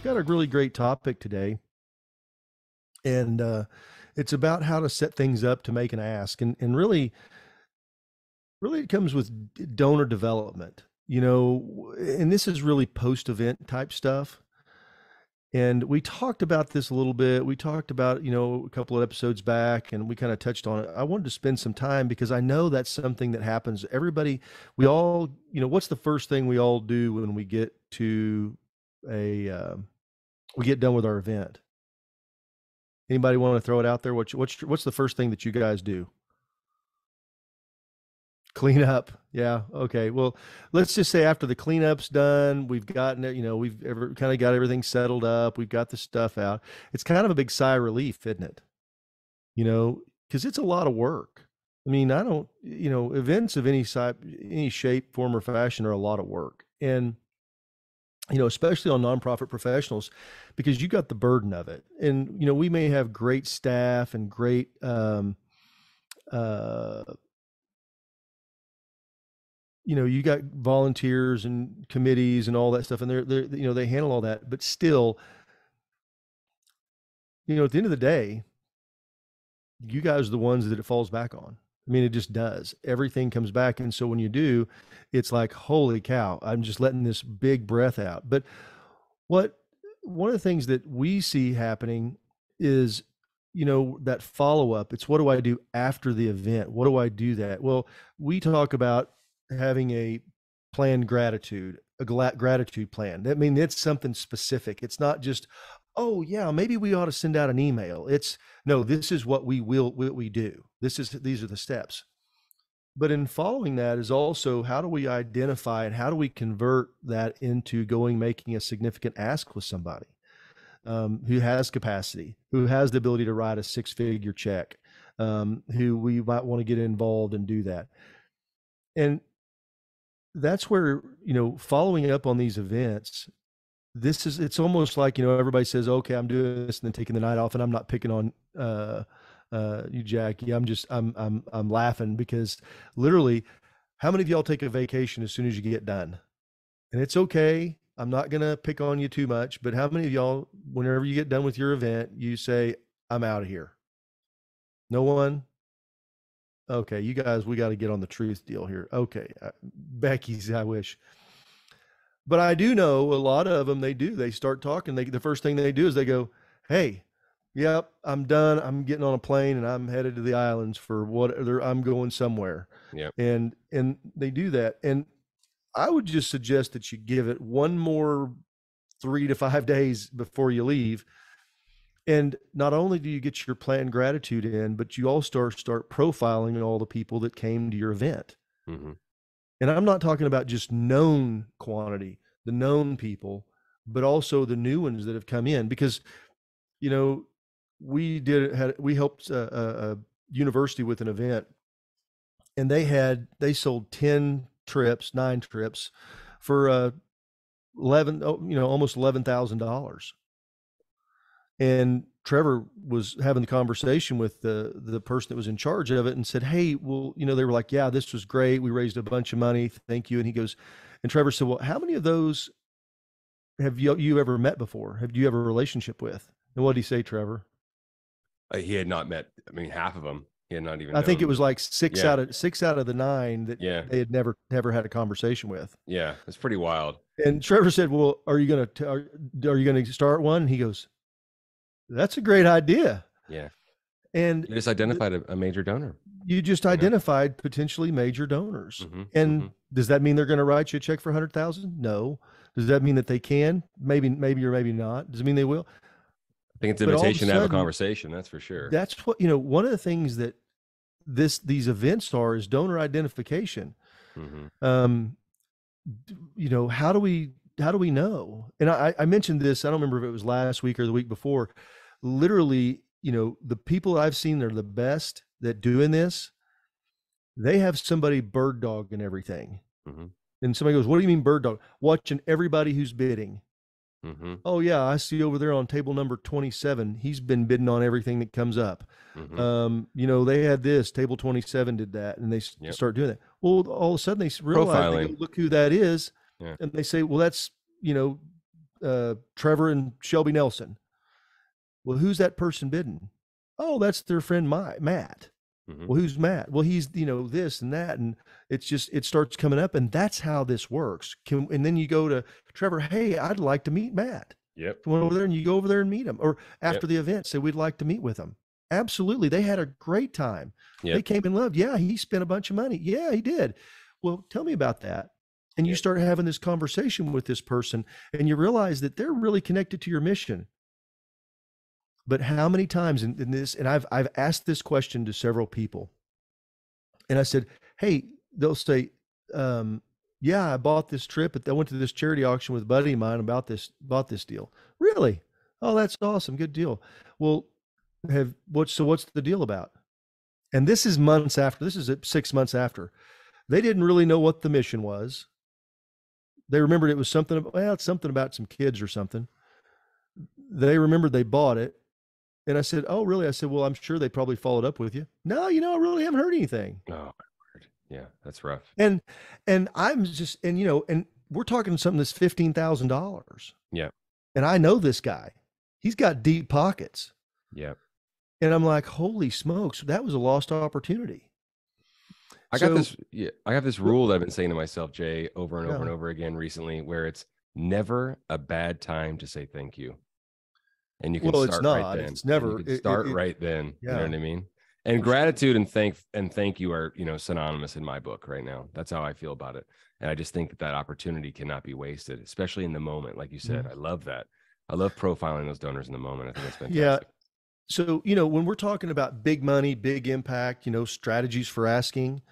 we've got a really great topic today, and uh, it's about how to set things up to make an ask, and and really, really, it comes with donor development. You know, and this is really post-event type stuff. And we talked about this a little bit. We talked about, you know, a couple of episodes back and we kind of touched on it. I wanted to spend some time because I know that's something that happens. Everybody, we all, you know, what's the first thing we all do when we get to a, uh, we get done with our event? Anybody want to throw it out there? What's, what's, what's the first thing that you guys do? Clean up. Yeah. Okay. Well, let's just say after the cleanup's done, we've gotten it, you know, we've ever kind of got everything settled up. We've got the stuff out. It's kind of a big sigh of relief, isn't it? You know, because it's a lot of work. I mean, I don't, you know, events of any side, any shape, form, or fashion are a lot of work. And, you know, especially on nonprofit professionals, because you got the burden of it. And, you know, we may have great staff and great, um, uh, you know you got volunteers and committees and all that stuff and they're, they're you know they handle all that but still you know at the end of the day you guys are the ones that it falls back on i mean it just does everything comes back and so when you do it's like holy cow i'm just letting this big breath out but what one of the things that we see happening is you know that follow up it's what do i do after the event what do i do that well we talk about having a planned gratitude, a gratitude plan. That I mean it's something specific. It's not just, oh yeah, maybe we ought to send out an email. It's no, this is what we will what we do. This is these are the steps. But in following that is also how do we identify and how do we convert that into going making a significant ask with somebody um, who has capacity, who has the ability to write a six figure check, um, who we might want to get involved and do that. And that's where you know following up on these events this is it's almost like you know everybody says okay i'm doing this and then taking the night off and i'm not picking on uh uh you jackie i'm just i'm i'm i'm laughing because literally how many of y'all take a vacation as soon as you get done? And it's okay. I'm not gonna pick on you too much but how many of y'all whenever you get done with your event you say i'm out of here no one? Okay, you guys, we got to get on the truth deal here. Okay, uh, Becky's, I wish. But I do know a lot of them. They do. They start talking. They the first thing they do is they go, "Hey, yep, I'm done. I'm getting on a plane and I'm headed to the islands for what? I'm going somewhere." Yeah. And and they do that. And I would just suggest that you give it one more three to five days before you leave and not only do you get your planned gratitude in, but you all start start profiling all the people that came to your event. Mm-hmm. And I'm not talking about just known quantity, the known people, but also the new ones that have come in because, you know, we did had we helped a, a, university with an event, and they had they sold ten trips, nine trips, for uh, eleven, oh, you know, almost eleven thousand dollars and Trevor was having the conversation with the the person that was in charge of it and said, "Hey, well, you know, they were like, yeah, this was great. We raised a bunch of money. Thank you." And he goes, and Trevor said, "Well, how many of those have you you ever met before? Have you ever a relationship with?" And what did he say, Trevor? Uh, he had not met. I mean, half of them. He had not even. I think it was like six yeah. out of six out of the nine that yeah. they had never never had a conversation with. Yeah, it's pretty wild. And Trevor said, "Well, are you gonna t- are, are you gonna start one?" And he goes, that's a great idea. Yeah. And you just identified a, a major donor. You just identified yeah. potentially major donors. Mm-hmm, and mm-hmm. does that mean they're going to write you a check for a hundred thousand? No. Does that mean that they can? Maybe, maybe, or maybe not. Does it mean they will? I think it's an invitation to have a conversation. That's for sure. That's what, you know, one of the things that this, these events are is donor identification. Mm-hmm. Um, you know, how do we, how do we know? And I, I mentioned this, I don't remember if it was last week or the week before literally, you know, the people I've seen that are the best that doing this, they have somebody bird dog and everything. Mm-hmm. And somebody goes, What do you mean bird dog? Watching everybody who's bidding. Mm-hmm. Oh, yeah, I see over there on table number 27. He's been bidding on everything that comes up. Mm-hmm. Um, you know, they had this, table 27 did that, and they yep. start doing that. Well, all of a sudden they realize, they go, look who that is. Yeah. And they say, Well, that's, you know, uh, Trevor and Shelby Nelson. Well, who's that person bidding? Oh, that's their friend my, Matt. Mhm. Well, who's Matt? Well, he's you know this and that, and it's just it starts coming up, and that's how this works. Can and then you go to Trevor. Hey, I'd like to meet Matt. Yep. On over there, and you go over there and meet him, or after the event, say we'd like to meet with him. Absolutely, they had a great time. They came in love. Yeah, he spent a bunch of money. Yeah, he did. Well, tell me about that. And you start having this conversation with this person, and you realize that they're really connected to your mission. But how many times in, in this, and I've I've asked this question to several people, and I said, "Hey," they'll say, um, "Yeah, I bought this trip, but I went to this charity auction with a buddy of mine about this bought this deal." Really? Oh, that's awesome. Good deal. Well, have what's so what's the deal about? And this is months after. This is six months after. They didn't really know what the mission was. They remembered it was something. Well, something about some kids or something. They remembered they bought it, and I said, "Oh, really?" I said, "Well, I'm sure they probably followed up with you." No, you know, I really haven't heard anything. Oh, my word. Yeah, that's rough. And and I'm just and you know, and we're talking something that's fifteen thousand dollars. Yeah. And I know this guy. He's got deep pockets. Yep. And I'm like, holy smokes, that was a lost opportunity. I got this. Yeah, I have this rule that I've been saying to myself, Jay, over and over Yeah. and over again recently, where it's never a bad time to say thank you, and you can Well, it's start right not. then. It's never- You it- can it- start it- right then. You know what I mean? And gratitude and thank and thank you are you know synonymous in my book right now. That's how I feel about it, and I just think that that opportunity cannot be wasted, especially in the moment. Like you said, Mm-hmm. I love that. I love profiling those donors in the moment. I think that's fantastic. Yeah. So, you know, when we're talking about big money, big impact, you know, strategies for asking.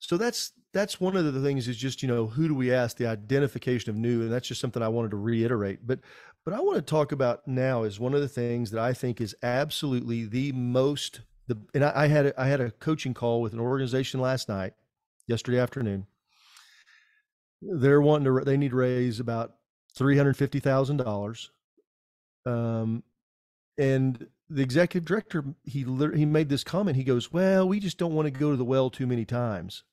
So that's that's one of the things is just, you know, who do we ask? The identification of new. And that's just something I wanted to reiterate. But but I want to talk about now is one of the things that I think is absolutely the most the and I, I had a, I had a coaching call with an organization last night, yesterday afternoon. They're wanting to they need to raise about three hundred fifty thousand dollars. Um, and the executive director he he made this comment. He goes, "Well, we just don't want to go to the well too many times."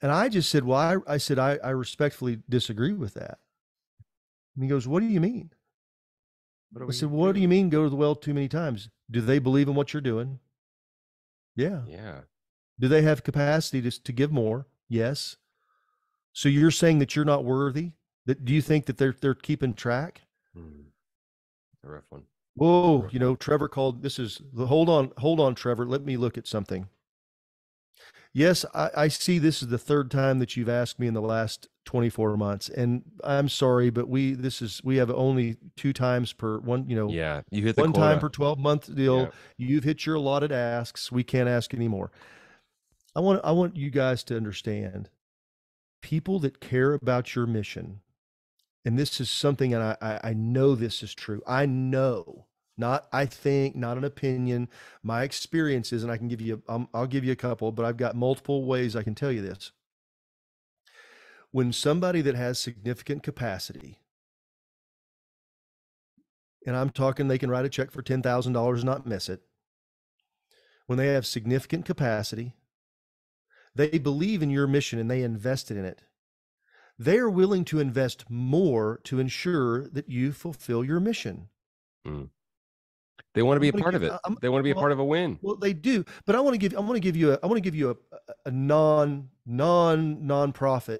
And I just said, "Well, I, I said I, I respectfully disagree with that." And he goes, "What do you mean?" I said, "What do doing? you mean go to the well too many times? Do they believe in what you're doing?" Yeah. Yeah. Do they have capacity to to give more? Yes. So you're saying that you're not worthy? That do you think that they're they're keeping track? Hmm. A rough one. Whoa, Rough you know, Trevor called. This is the hold on, hold on, Trevor. Let me look at something. Yes, I, I see this is the third time that you've asked me in the last 24 months. And I'm sorry, but we this is we have only two times per one, you know, Yeah, you hit the one time per 12 month deal. Yeah. You've hit your allotted asks. We can't ask anymore. I want I want you guys to understand people that care about your mission, and this is something, and I, I, I know this is true. I know, not I think, not an opinion. My experiences, and I can give you, um, I'll give you a couple, but I've got multiple ways I can tell you this. When somebody that has significant capacity, and I'm talking they can write a check for $10,000 and not miss it. When they have significant capacity, they believe in your mission and they invested in it. They are willing to invest more to ensure that you fulfill your mission. They want to be a part of it. I'm- They want to be a well, part of a win. Well, they do, but I want to give I want to give you a I want to give you a, a, a non non nonprofit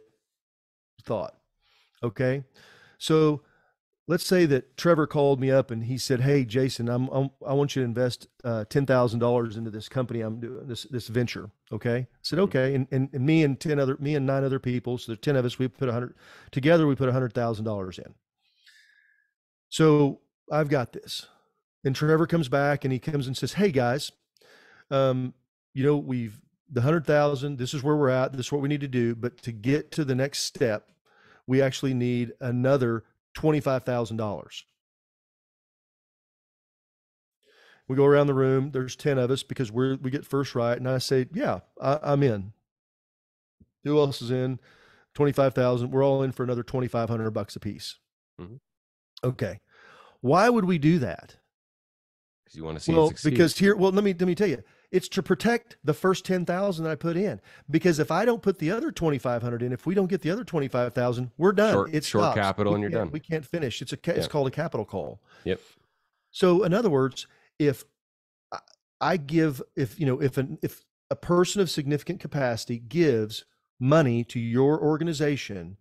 thought. Okay, so let's say that Trevor called me up and he said, "Hey, Jason, I'm, I'm I want you to invest uh, ten thousand dollars into this company I'm doing this this venture." Okay, I said, Mhm. "Okay," and, and and me and ten other me and nine other people, so there's ten of us. We put a hundred together. We put a hundred thousand dollars in. So I've got this. And Trevor comes back and he comes and says, Hey guys, um, you know, we've the hundred thousand, this is where we're at, this is what we need to do. But to get to the next step, we actually need another twenty-five thousand dollars. We go around the room, there's 10 of us because we're we get first right. And I say, Yeah, I, I'm in. Who else is in? 25,000. We're all in for another 2,500 bucks a piece. Mhm. Okay. Why would we do that? Because you want to see it well, because here, well, let me let me tell you, It's to protect the first 10,000 that I put in. Because if I don't put the other 2,500 in, if we don't get the other 25,000, we're done. Short, it's short capital we and you're done. We can't finish. It's a, it's Yeah. called a capital call. Yep. So in other words, if I- I give, if, you know, if an, if a person of significant capacity gives money to your organization,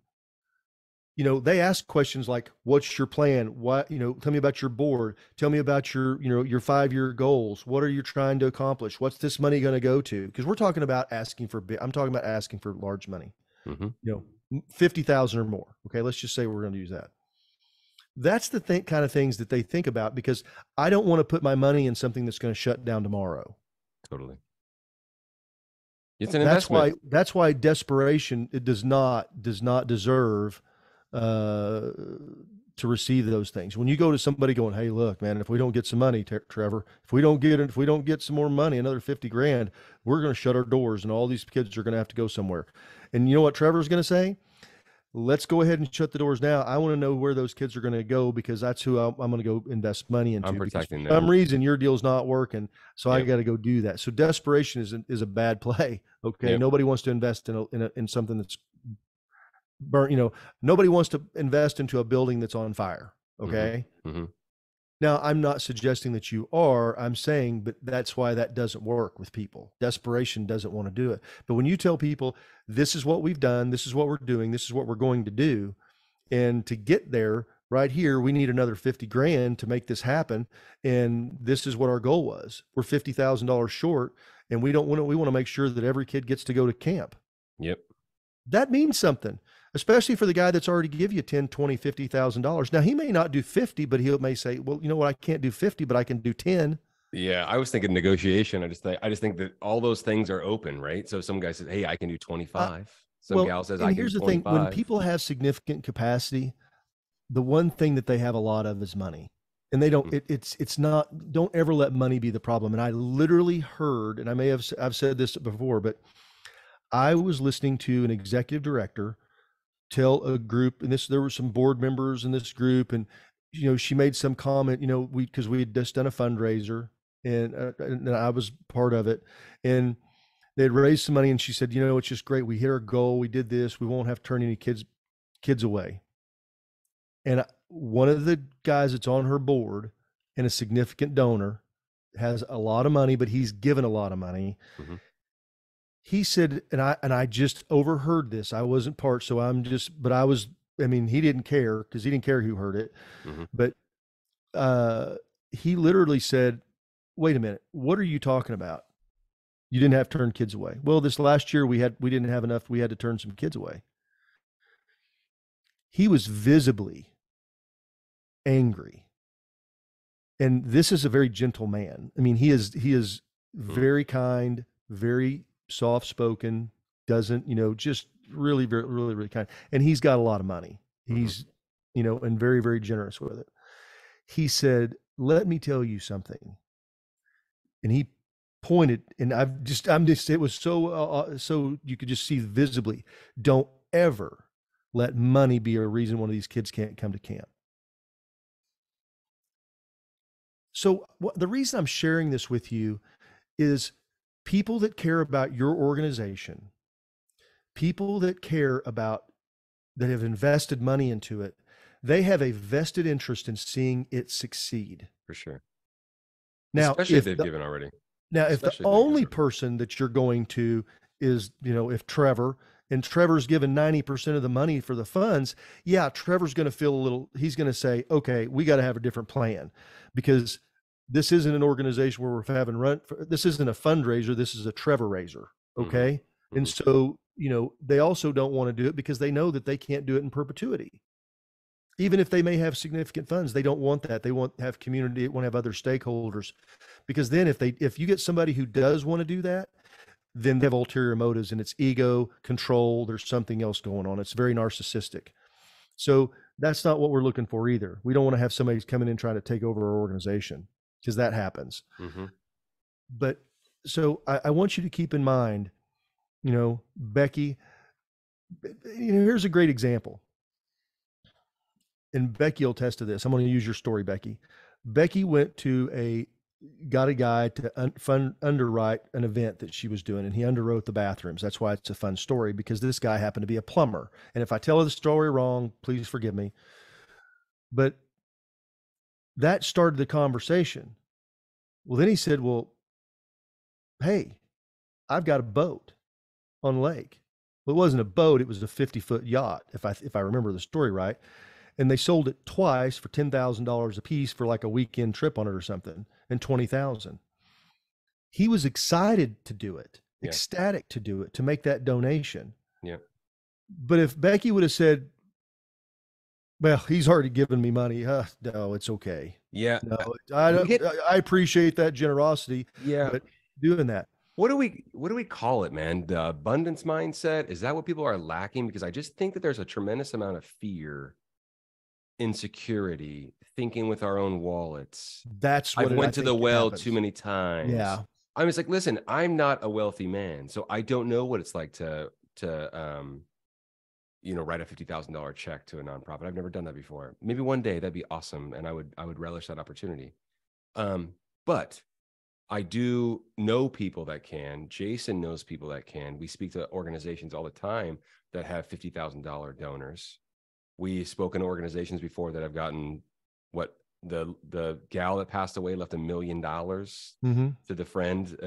you know, they ask questions like, what's your plan? What, you know, tell me about your board. Tell me about your, you know, your five-year goals. What are you trying to accomplish? What's this money going to go to? Because we're talking about asking for, I'm talking about asking for large money, hmm you know, 50,000 or more. Okay. Let's just say we're going to use that. That's the th- kind of things that they think about because I don't want to put my money in something that's going to shut down tomorrow. Totally. It's an that's investment. why that's why desperation it does not does not deserve uh to receive those things. When you go to somebody going hey look man if we don't get some money Tre- trevor if we don't get it if we don't get some more money another 50 grand we're going to shut our doors and all these kids are going to have to go somewhere. And you know what trevor's going to say? Let's go ahead and shut the doors now. I want to know where those kids are going to go because that's who i'm, I'm going to go invest money into I'm protecting for some them. reason your deal's not working so i got to go do that. So desperation is, a- is a bad play okay? Yep. nobody wants to invest in a, in, a, in something that's burnt you know nobody wants to invest into a building that's on fire Mhm. okay Mhm. now i'm not suggesting that you are i'm saying but that's why that doesn't work with people desperation doesn't want to do it but when you tell people this is what we've done this is what we're doing this is what we're going to do and to get there right here we need another 50 grand to make this happen and this is what our goal was we're $50000 short and we don't want to we want to make sure that every kid gets to go to camp Yep. that means something especially for the guy that's already give you 10 20 50 thousand dollars now he may not do 50 but he may say well you know what i can't do 50 but i can do 10 Yeah, I was thinking negotiation. I just think I just think that all those things are open, right? So some guy says, "Hey, I can do 25." Some well gal says, and "I can here's do the thing when people have significant capacity the one thing that they have a lot of is money and they don't Mm. it, it's it's not don't ever let money be the problem and i literally heard and i may have i've said this before but i was listening to an executive director tell a group and this there were some board members in this group and you know she made some comment you know we because we had just done a fundraiser and, uh, and i was part of it and they had raised some money and she said you know it's just great we hit our goal we did this we won't have to turn any kids kids away and one of the guys that's on her board and a significant donor has a lot of money but he's given a lot of money Mhm. He said and i and i just overheard this. I wasn't part so i'm just but i was i mean he didn't care because he didn't care who heard it. Mhm. but uh he literally said wait a minute what are you talking about? You didn't have to turn kids away. Well this last year we had we didn't have enough we had to turn some kids away. He was visibly angry. And this is a very gentle man. I mean he is he is very kind very soft spoken doesn't you know just really very really really kind and he's got a lot of money. Mhm. he's you know and very very generous with it. He said let me tell you something. And he pointed and i've just i'm just it was so uh, so you could just see visibly don't ever let money be a reason one of these kids can't come to camp. So what, the reason i'm sharing this with you is people that care about your organization people that care about that have invested money into it they have a vested interest in seeing it succeed for sure. now Especially if they've the, given already. now if the especially if they've only person that you're going to is you know if trevor and trevor's given 90% of the money for the funds yeah trevor's going to feel a little he's going to say okay we got to have a different plan because this isn't an organization where we're having run this isn't a fundraiser this is a trevor raiser Mhm. okay? And Mhm. so you know they also don't want to do it because they know that they can't do it in perpetuity. Even if they may have significant funds they don't want that. They want to have community want to have other stakeholders because then if they if you get somebody who does want to do that then they have ulterior motives and it's ego control there's something else going on. It's very narcissistic. So that's not what we're looking for either. We don't want to have somebody coming in trying to take over our organization because that happens Mhm. but so I, I want you to keep in mind, you know, Becky, you know, here's a great example. And Becky will attest to this. I'm going to use your story, Becky. Becky went to a got a guy to un- fund underwrite an event that she was doing and he underwrote the bathrooms that's why it's a fun story because this guy happened to be a plumber and if i tell the story wrong please forgive me but that started the conversation well then he said well hey i've got a boat on lake well, it wasn't a boat it was a 50 foot yacht if i if i remember the story right and they sold it twice for $10,000 a piece for like a weekend trip on it or something and 20,000. He was excited to do it, Yeah. ecstatic to do it, to make that donation. Yeah. But if Becky would have said, well, he's already given me money. Uh, no, it's okay. Yeah. No, I don't, I appreciate that generosity, Yeah. but doing that. what do we what do we call it, man? The abundance mindset? Is that what people are lacking? Because I just think that there's a tremendous amount of fear, insecurity, thinking with our own wallets. That's what I've it- I went to the well happens. too many times. Yeah. I was like, listen, I'm not a wealthy man, so I don't know what it's like to to um, you know, write a fifty thousand dollar check to a nonprofit. I've never done that before. Maybe one day that'd be awesome, and I would I would relish that opportunity. Um, but I do know people that can. Jason knows people that can. We speak to organizations all the time that have fifty thousand dollar donors. We've spoken to organizations before that have gotten what the the gal that passed away left a million dollars hmm to the friend uh,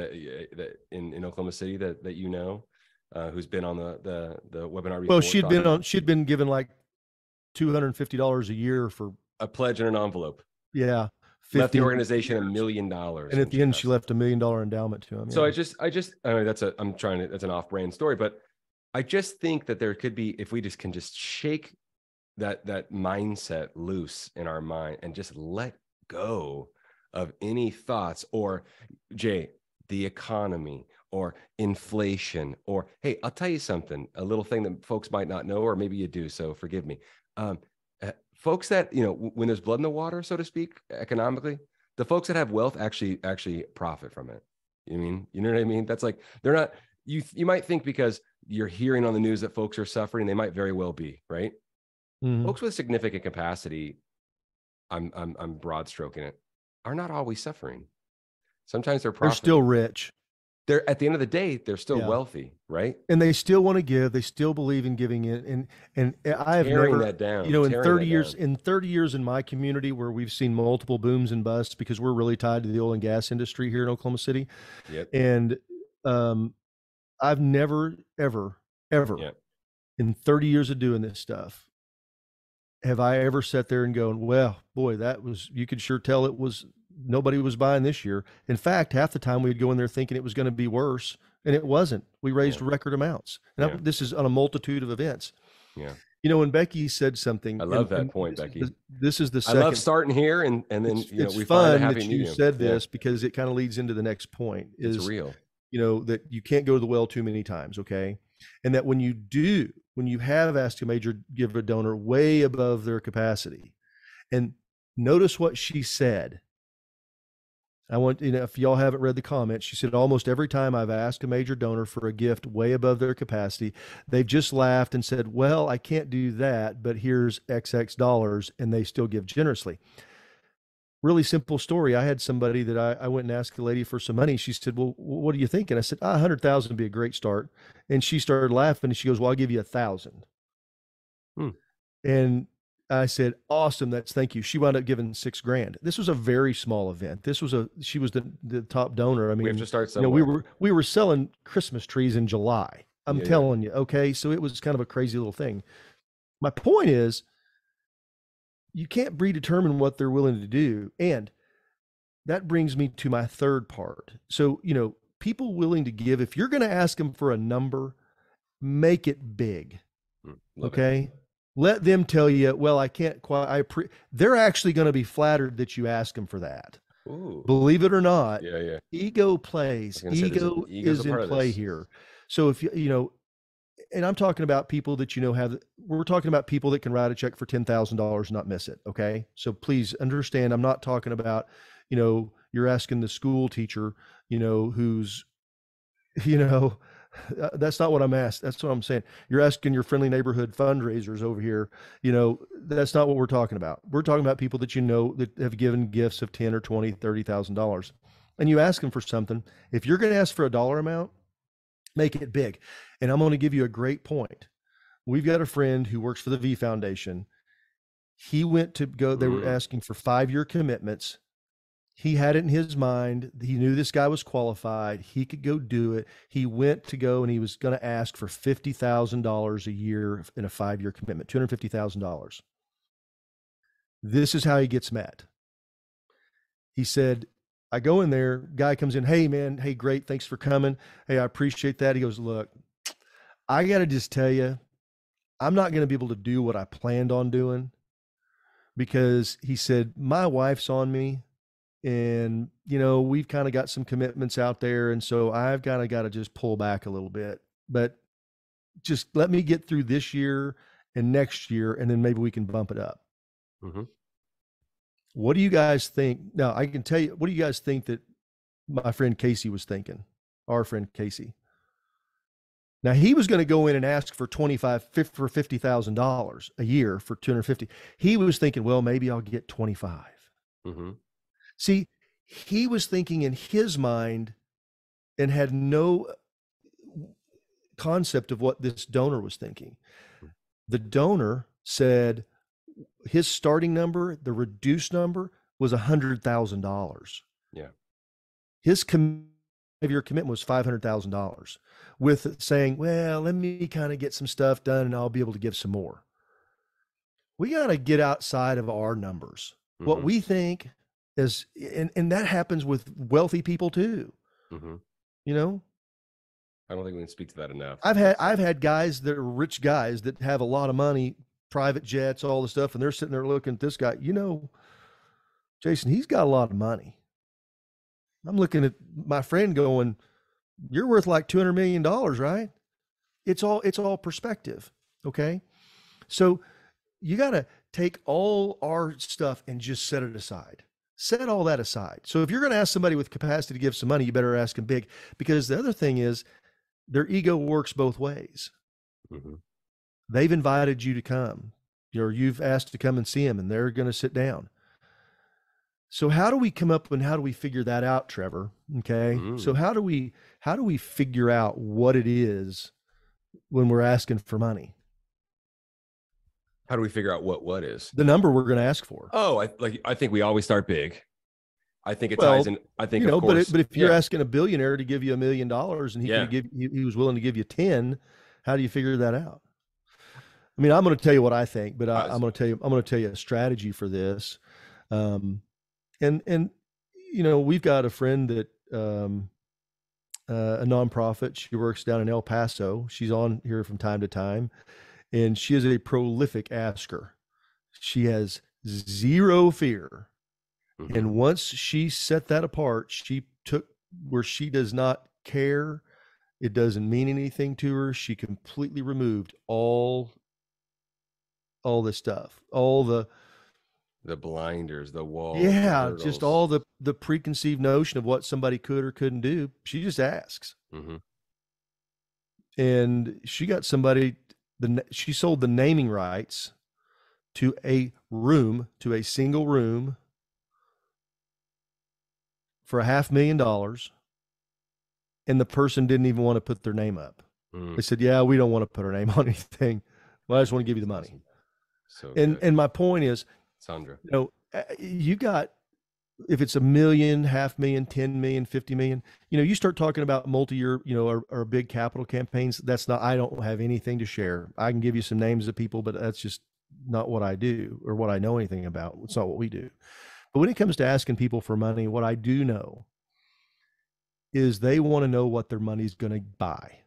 that in, in Oklahoma City that that you know, uh, who's been on the the the webinar. Well, she'd been on, she'd been given like $250 a year for, a pledge in an envelope. yeah. left the organization a million dollars, And at the end, she left a million dollar endowment to him. So yeah. I just, I just, I mean, that's a, I'm trying to, that's an off-brand story, but I just think that there could be, if we just can just shake that that mindset loose in our mind and just let go of any thoughts or Jay, the economy or inflation or hey, I'll tell you something, a little thing that folks might not know, or maybe you do, so forgive me. Um, uh, folks that you know, w- when there's blood in the water, so to speak, economically, the folks that have wealth actually actually profit from it. You mean, you know what I mean? That's like they're not. You you might think because you're hearing on the news that folks are suffering, they might very well be right. Mhm. Folks with significant capacity, I'm I'm I'm broad stroking it, are not always suffering. Sometimes they're They're still rich they're at the end of the day they're still Yeah. wealthy, right? and they still want to give. They still believe in giving in. And, and I have Tearing never, that down. you know, in 30 years, down. in 30 years in my community where we've seen multiple booms and busts because we're really tied to the oil and gas industry here in Oklahoma City. Yep. And um, I've never, ever, ever Yep. in 30 years of doing this stuff, have I ever sat there and going, well, boy, that was, you could sure tell it was, nobody was buying this year. In fact, half the time we'd go in there thinking it was going to be worse, and it wasn't. We raised Yeah. record amounts. And I- this is on a multitude of events. Yeah. You know, when Becky said something, I love and- that and point, this is Becky. the- This is the second. I love starting here and and then it's you know it's we fun that you medium. said Yeah, this because it kind of leads into the next point. Is it's real. you know that you can't go to the well too many times okay and that when you do when you have asked a major give a donor way above their capacity and notice what she said i want you know if y'all haven't read the comments she said almost every time i've asked a major donor for a gift way above their capacity they've just laughed and said well i can't do that but here's xx dollars and they still give generously really simple story. I had somebody that I, I went and asked a lady for some money. She said, "Well, what do you think?" And I said, "A hundred thousand would be a great start." And she started laughing, and she goes, "Well, I'll give you a thousand. Hmm. And I said, "Awesome, that's thank you." She wound up giving six grand. This was a very small event. This was a she was the the top donor. I mean, we have to start you know, we were we were selling Christmas trees in July. I'm Yeah, yeah. telling you, okay. So it was kind of a crazy little thing. My point is, you can't predetermine what they're willing to do, and that brings me to my third part. So you know, people willing to give. If you're going to ask them for a number, make it big. Mm, love it. Let them tell you, well, I can't quite. I pre-. They're actually going to be flattered that you ask them for that. Ooh. Believe it or not, Yeah, yeah. ego plays ego is in play here so if you you know and i'm talking about people that you know have we're talking about people that can write a check for $10000 and not miss it okay so please understand i'm not talking about you know you're asking the school teacher you know who's you know That's not what I'm asked. That's what I'm saying. You're asking your friendly neighborhood fundraisers over here. You know, that's not what we're talking about. We're talking about people that you know that have given gifts of 10 or 20, 30,000 dollars. And you ask them for something. If you're going to ask for a dollar amount, make it big. And I'm going to give you a great point. We've got a friend who works for the V Foundation. He went to go, they were Mm. asking for five year commitments. He had it in his mind. He knew this guy was qualified. He could go do it. He went to go and he was going to ask for $50,000 a year in a five year commitment, $250,000. This is how he gets met. He said, I go in there, guy comes in, hey man, hey, great, thanks for coming. Hey, I appreciate that. He goes, Look, I got to just tell you, I'm not going to be able to do what I planned on doing because he said, My wife's on me. And, you know, we've kind of got some commitments out there. And so I've kind of got to just pull back a little bit. But just let me get through this year and next year, and then maybe we can bump it up. Mhm. What do you guys think? Now, I can tell you, what do you guys think that my friend Casey was thinking? Our friend Casey. Now he was going to go in and ask for twenty five for fifty thousand dollars a year for 250. He was thinking, well, maybe I'll get 25. Mhm. See, he was thinking in his mind and had no concept of what this donor was thinking. The donor said his starting number, the reduced number, was a $100,000. Yeah. His com- year commitment was $500,000 with saying, well, let me kind of get some stuff done and I'll be able to give some more. We got to get outside of our numbers what Mhm. we think and, and that happens with wealthy people too. Mhm. you know? I don't think we can speak to that enough. i've had i've had guys that are rich guys that have a lot of money private jets all the stuff and they're sitting there looking at this guy you know jason he's got a lot of money. I'm looking at my friend going you're worth like 200 million dollars right? It's all it's all perspective okay? So you got to take all our stuff and just set it aside set all that aside. So if you're going to ask somebody with capacity to give some money you better ask them big because the other thing is their ego works both ways. Mhm. they've invited you to come or you've asked to come and see them and they're going to sit down. So how do we come up and how do we figure that out trevor? Okay? So Mm. how do we how do we figure out what it is when we're asking for money How do we figure out what what is? the number we're going to ask for Oh, I like. I think we always start big. I think it Well, ties in. I think you know of but course. it, but if you're yeah. asking a billionaire to give you a million dollars and he Yeah. give he, he was willing to give you 10 how do you figure that out i mean i'm going to tell you what i think but I, i'm going to tell you i'm going to tell you a strategy for this um and and you know we've got a friend that um uh, a nonprofit she works down in el paso she's on here from time to time and she is a prolific asker she has zero fear Mhm. and once she set that apart, she took where she does not care, it doesn't mean anything to her. She completely removed all all the stuff, all the the blinders, the wall. yeah, just all the the preconceived notion of what somebody could or couldn't do. She just asks, hmm and she got somebody. The she sold the naming rights to a room, to a single room, for a half million dollars, and the person didn't even want to put their name up. Mm. They said, "Yeah, we don't want to put our name on anything. Well, I just want to give you the money." So And good. and my point is, Sandra. you know, uh, you got if it's a million, half million, 10 million, 50 million, you know, you start talking about multi-year, you know, or, or big capital campaigns. That's not, I don't have anything to share. I can give you some names of people, but that's just not what I do or what I know anything about. It's not what we do. But when it comes to asking people for money, what I do know is they want to know what their money's going to buy.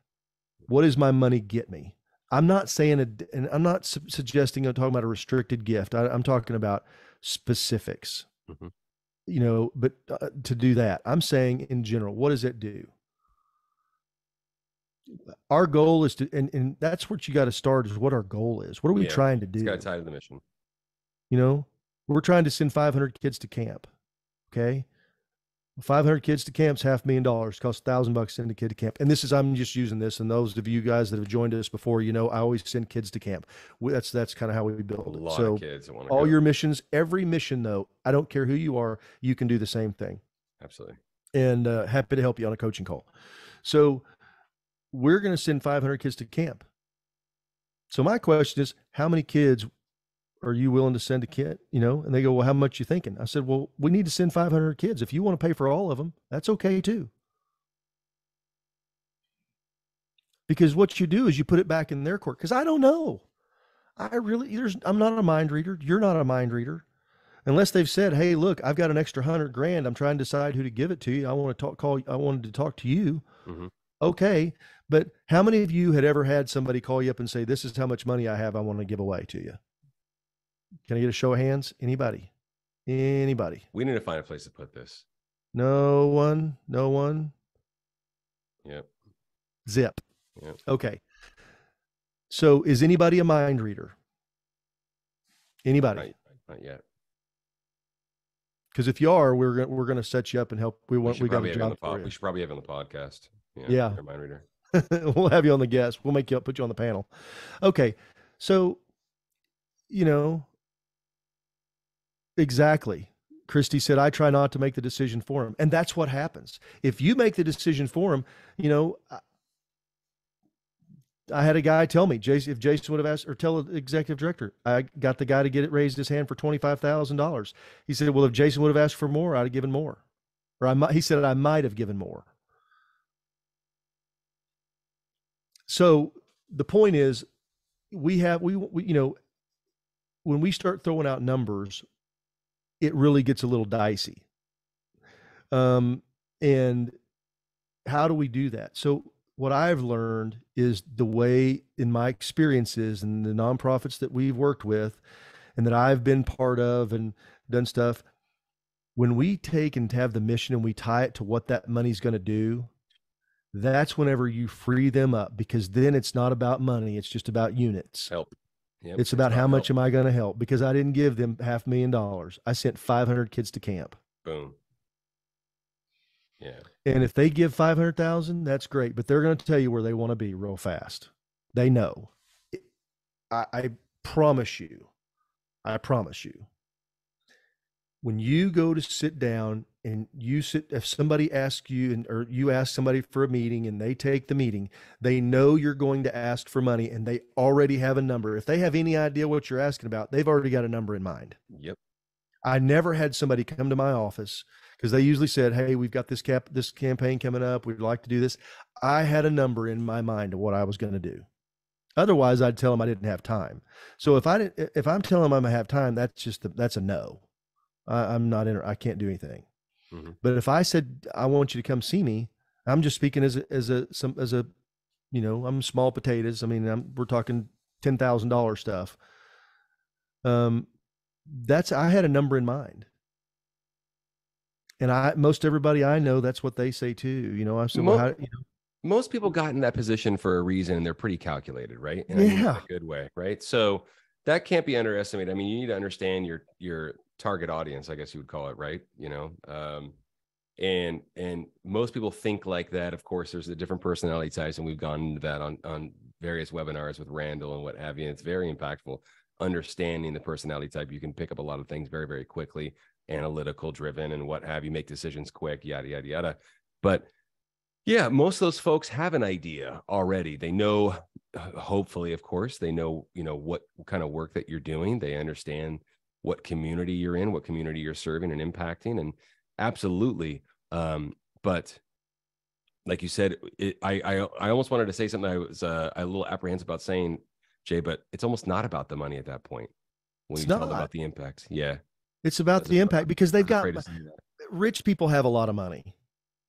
What does my money get me? I'm not saying, a, and I'm not su- suggesting I'm talking about a restricted gift. I, I'm talking about specifics. Mhm. You know, but uh, to do that, I'm saying in general, what does it do? Our goal is to, and, and that's what you got to start is what our goal is. What are we Yeah, trying to do? got to tie to the mission. You know, we're trying to send 500 kids to camp. Okay. 500 kids to camp's half million dollars. Costs a thousand bucks to send a kid to camp. And this is i'm just using this and those of you guys that have joined us before you know i always send kids to camp. We, that's that's kind of how we build it. lot so of kids that want to all go. your missions every mission though i don't care who you are you can do the same thing. Absolutely. and uh, happy to help you on a coaching call. So we're going to send 500 kids to camp. So my question is how many kids are you willing to send a kid you know? And they go well how much you thinking? I said well we need to send 500 kids. If you want to pay for all of them that's okay too. Because what you do is you put it back in their court because i don't know. I really there's i'm not a mind reader. You're not a mind reader. Unless they've said hey look i've got an extra hundred grand. I'm trying to decide who to give it to you. I want to talk call i wanted to talk to you. Mhm. okay but how many of you had ever had somebody call you up and say this is how much money i have i want to give away to you can i get a show of hands anybody anybody We need to find a place to put this. no one no one Yep. zip Yep. okay so is anybody a mind reader anybody Not, not yet. because if you are we're gonna we're gonna set you up and help we We want should we got probably a have you on job pod, we should probably have you on the podcast. Yeah. Yeah. mind reader. we'll have you on the guest. We'll make you up, put you on the panel. Okay. So, you know, exactly. Christy said, I try not to make the decision for him. And that's what happens. If you make the decision for him, you know, I, I had a guy tell me, Jason, if Jason would have asked or tell the executive director, I got the guy to get it raised his hand for $25,000. He said, well, if Jason would have asked for more, I'd have given more. Or I might, he said, I might have given more. So the point is, we have we, we you know when we start throwing out numbers, it really gets a little dicey. Um, and how do we do that? So what I've learned is the way in my experiences and the nonprofits that we've worked with and that I've been part of and done stuff when we take and have the mission and we tie it to what that money's going to do that's whenever you free them up because then it's not about money it's just about units Help. Yep. it's about how help. much am i going to help because i didn't give them half a million dollars i sent 500 kids to camp Boom. Yeah. and if they give 500000 that's great but they're going to tell you where they want to be real fast they know I, I promise you i promise you when you go to sit down and you sit if somebody asks you and or you ask somebody for a meeting and they take the meeting they know you're going to ask for money and they already have a number. If they have any idea what you're asking about they've already got a number in mind. Yep. i never had somebody come to my office because they usually said hey we've got this cap this campaign coming up. We'd like to do this. I had a number in my mind of what i was going to do. Otherwise i'd tell them i didn't have time. So if i didn't if i'm telling them i'm going to have time that's just a, that's a no. I, i'm not in i can't do anything Mhm. but if I said I want you to come see me, I'm just speaking as a as a some as a you know I'm small potatoes. I mean I'm, we're talking ten thousand dollar stuff. Um, that's I had a number in mind, and I most everybody I know that's what they say too. You know I said well, how, you know, most people got in that position for a reason and they're pretty calculated right and I mean in Yeah. a good way right so that can't be underestimated i mean you need to understand your your target audience i guess you would call it right you know um and and most people think like that of course there's the different personality types and we've gone into that on on various webinars with randall and what have you and it's very impactful understanding the personality type you can pick up a lot of things very very quickly analytical driven and what have you make decisions quick yada yada yada but yeah, most of those folks have an idea already. They know, hopefully, of course, they know, you know, what kind of work that you're doing. They understand what community you're in, what community you're serving and impacting, and absolutely. Um, but like you said, it, I, I I almost wanted to say something I was uh, a little apprehensive about saying, Jay, but it's almost not about the money at that point when It's you talk not. about the impact. Yeah, it's about That's the impact because they've got afraid to say that. rich people have a lot of money.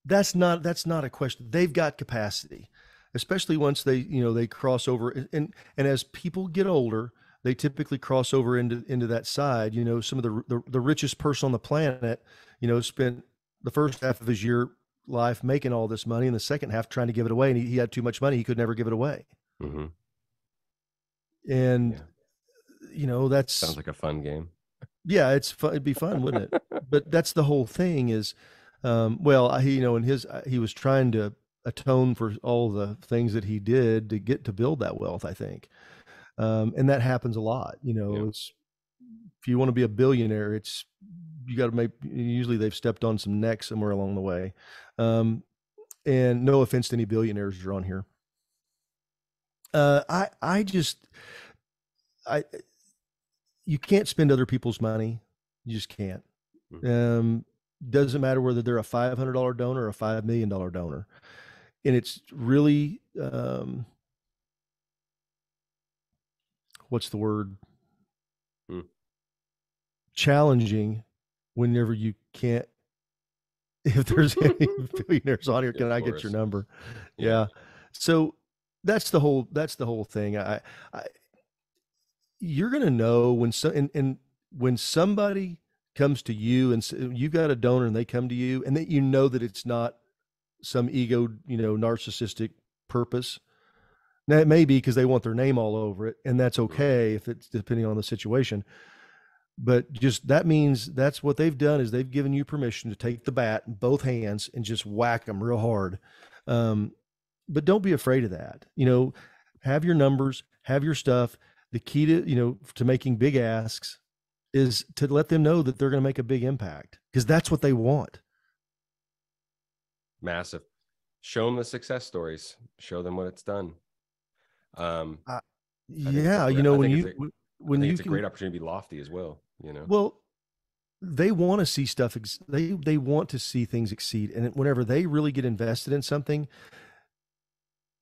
That's not that's not a question. They've got capacity, especially once they you know they cross over and, and as people get older, they typically cross over into into that side. You know, some of the, the the richest person on the planet, you know, spent the first half of his year life making all this money, and the second half trying to give it away, and he, he had too much money, he could never give it away. Mhm. And Yeah. you know that's sounds like a fun game. yeah, it's fun. It'd be fun, wouldn't it? but that's the whole thing is Um, well, he, you know, in his, uh, he was trying to atone for all the things that he did to get to build that wealth. I think, um, and that happens a lot. You know, Yeah. it's if you want to be a billionaire, it's you got to make. Usually, they've stepped on some necks somewhere along the way. Um, and no offense to any billionaires that are on here. Uh, I I just I you can't spend other people's money. You just can't. Mhm. Um, doesn't matter whether they're a five hundred dollar donor or a five million dollar donor, and it's really um, what's the word? Hmm. Challenging whenever you can't. If there's any billionaires on here, can of I get your number? Yeah. yeah so that's the whole that's the whole thing i, I you're gonna know when so and, and when somebody comes to you and you've got a donor and they come to you and that you know that it's not some ego you know narcissistic purpose now it may be because they want their name all over it and that's okay if it's depending on the situation but just that means that's what they've done is they've given you permission to take the bat in both hands and just whack them real hard um, but don't be afraid of that you know have your numbers have your stuff the key to you know to making big asks is to let them know that they're going to make a big impact because that's what they want Massive. Show them the success stories. Show them what it's done. Um, a yeah you know I when you a- when- you it's a great opportunity to be lofty as well. You know. Well, they want to see stuff. Ex- they they want to see things exceed, and whenever they really get invested in something,